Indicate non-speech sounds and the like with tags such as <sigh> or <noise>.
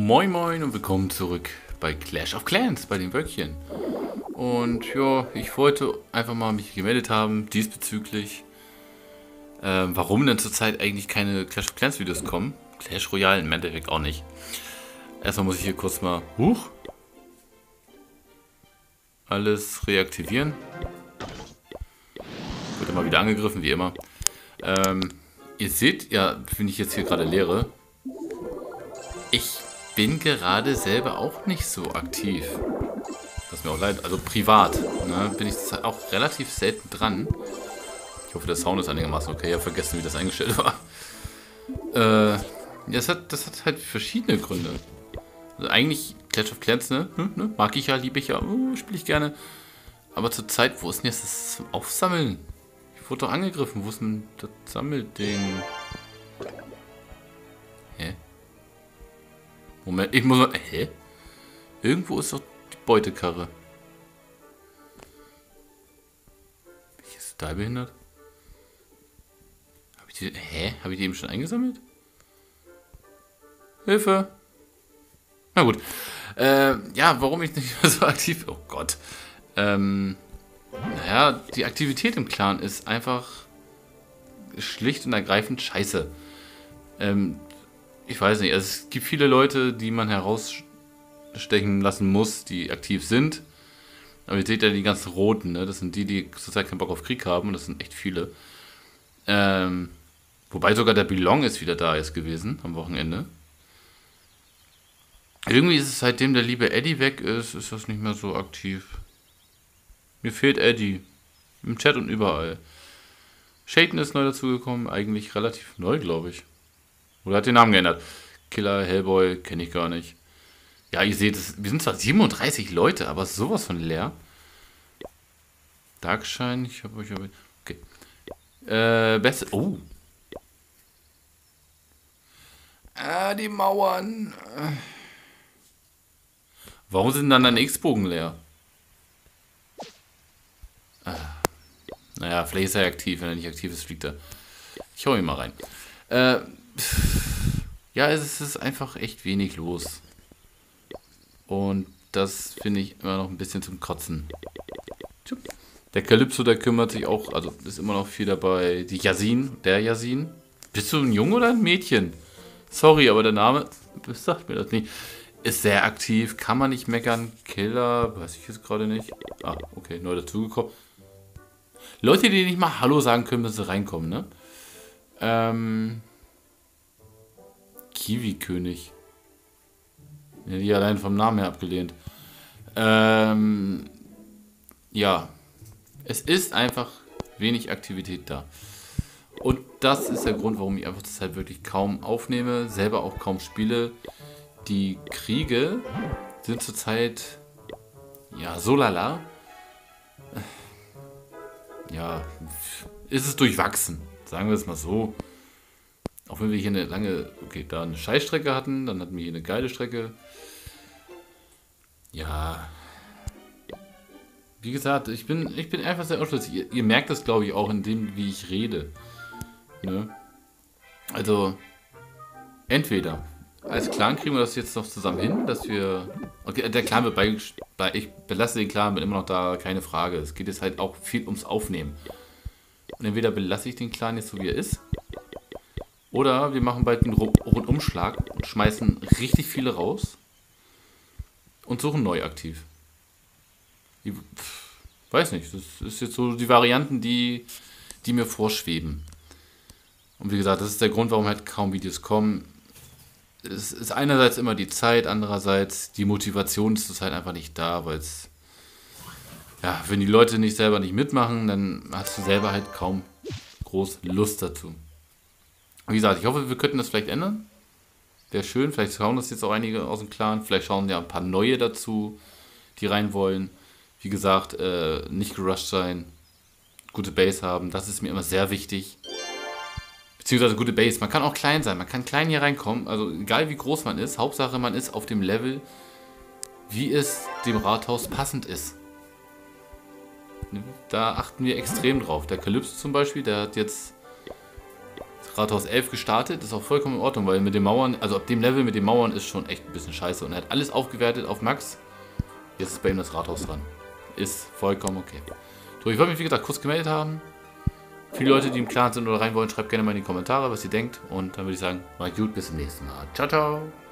Moin Moin und willkommen zurück bei Clash of Clans, bei den Wöckchen. Und ja, ich wollte einfach mal mich gemeldet haben diesbezüglich, äh, warum denn zurzeit eigentlich keine Clash of Clans Videos kommen. Clash Royale im Endeffekt auch nicht. Erstmal muss ich hier kurz mal, huch, alles reaktivieren. Wurde mal wieder angegriffen, wie immer. Ähm, ihr seht ja, wenn ich jetzt hier gerade leere, ich bin gerade selber auch nicht so aktiv. Was mir auch leid, also privat, ne, bin ich auch relativ selten dran. Ich hoffe, der Sound ist einigermaßen okay. Ich habe vergessen, wie das eingestellt war. Äh, das hat, das hat halt verschiedene Gründe. Also eigentlich Clash of Clans, ne? Hm, ne? Mag ich ja, liebe ich ja, uh, spiele ich gerne. Aber zur Zeit, wo ist denn jetzt das Aufsammeln? Ich wurde doch angegriffen. Wo ist denn das Sammelding? Moment, ich muss mal... Hä? Irgendwo ist doch die Beutekarre. Bin ich jetzt da behindert? Habe ich die... Hä? Habe ich die eben schon eingesammelt? Hilfe! Na gut. Äh, ja, warum ich nicht mehr so aktiv... Oh Gott. Ähm... Naja, die Aktivität im Clan ist einfach schlicht und ergreifend scheiße. Ähm, ich weiß nicht, also es gibt viele Leute, die man herausstechen lassen muss, die aktiv sind. Aber ihr seht ja die ganzen Roten, ne? Das sind die, die zurzeit keinen Bock auf Krieg haben und das sind echt viele. Ähm, wobei sogar der Belong ist wieder da ist gewesen am Wochenende. Irgendwie ist es seitdem der liebe Eddie weg ist, ist das nicht mehr so aktiv. Mir fehlt Eddie. Im Chat und überall. Shaden ist neu dazugekommen, eigentlich relativ neu, glaube ich. Oder hat den Namen geändert. Killer, Hellboy, kenne ich gar nicht. Ja, ihr seht, wir sind zwar 37 Leute, aber sowas von leer. Darkshine, ich habe euch... Okay. Äh, beste... Oh. Ah, die Mauern. Warum sind dann deine X-Bogen leer? Ah. Naja, vielleicht ist er aktiv. Wenn er nicht aktiv ist, fliegt er. Ich hau ihn mal rein. Äh, ja, es ist einfach echt wenig los. Und das finde ich immer noch ein bisschen zum Kotzen. Der Calypso, der kümmert sich auch, also ist immer noch viel dabei. Die Yasin, der Yasin. Bist du ein Junge oder ein Mädchen? Sorry, aber der Name <laughs> sagt mir das nicht. Ist sehr aktiv, kann man nicht meckern. Killer, weiß ich jetzt gerade nicht. Ah, okay, neu dazugekommen. Leute, die nicht mal Hallo sagen können, sie reinkommen, ne? Ähm. Kiwi-König. Die allein vom Namen her abgelehnt. Ähm. Ja. Es ist einfach wenig Aktivität da. Und das ist der Grund, warum ich einfach das halt wirklich kaum aufnehme, selber auch kaum spiele. Die Kriege sind zurzeit ja so lala ja, ist es durchwachsen. Sagen wir es mal so. Auch wenn wir hier eine lange, okay, da eine Scheißstrecke hatten, dann hatten wir hier eine geile Strecke. Ja. Wie gesagt, ich bin, ich bin einfach sehr unschlüssig. Ihr, ihr merkt das, glaube ich, auch in dem, wie ich rede. Ne? Also, entweder als Clan kriegen wir das jetzt noch zusammen hin, dass wir. Okay, der Clan wird bei. Ich belasse den Clan, bin immer noch da, keine Frage. Es geht jetzt halt auch viel ums Aufnehmen. Und entweder belasse ich den Clan jetzt so wie er ist. Oder wir machen bald einen Rundumschlag und schmeißen richtig viele raus. Und suchen neu aktiv. Ich, weiß nicht, das ist jetzt so die Varianten, die, die mir vorschweben. Und wie gesagt, das ist der Grund, warum halt kaum Videos kommen es ist einerseits immer die Zeit, andererseits die Motivation ist es halt einfach nicht da, weil es, ja, wenn die Leute nicht selber nicht mitmachen, dann hast du selber halt kaum groß Lust dazu. Wie gesagt, ich hoffe, wir könnten das vielleicht ändern. Wäre schön, vielleicht schauen das jetzt auch einige aus dem Clan, vielleicht schauen ja ein paar neue dazu, die rein wollen. Wie gesagt, äh, nicht gerusht sein, gute Base haben, das ist mir immer sehr wichtig. Beziehungsweise gute Base. Man kann auch klein sein. Man kann klein hier reinkommen. Also egal wie groß man ist. Hauptsache man ist auf dem Level, wie es dem Rathaus passend ist. Da achten wir extrem drauf. Der Kalypso zum Beispiel, der hat jetzt Rathaus 11 gestartet. Ist auch vollkommen in Ordnung, weil mit den Mauern, also ab dem Level mit den Mauern ist schon echt ein bisschen scheiße. Und er hat alles aufgewertet auf Max. Jetzt ist bei ihm das Rathaus dran. Ist vollkommen okay. So, ich wollte mich wie gesagt kurz gemeldet haben. Viele Leute, die im Clan sind oder rein wollen, schreibt gerne mal in die Kommentare, was ihr denkt. Und dann würde ich sagen, mal gut, bis zum nächsten Mal. Ciao, ciao.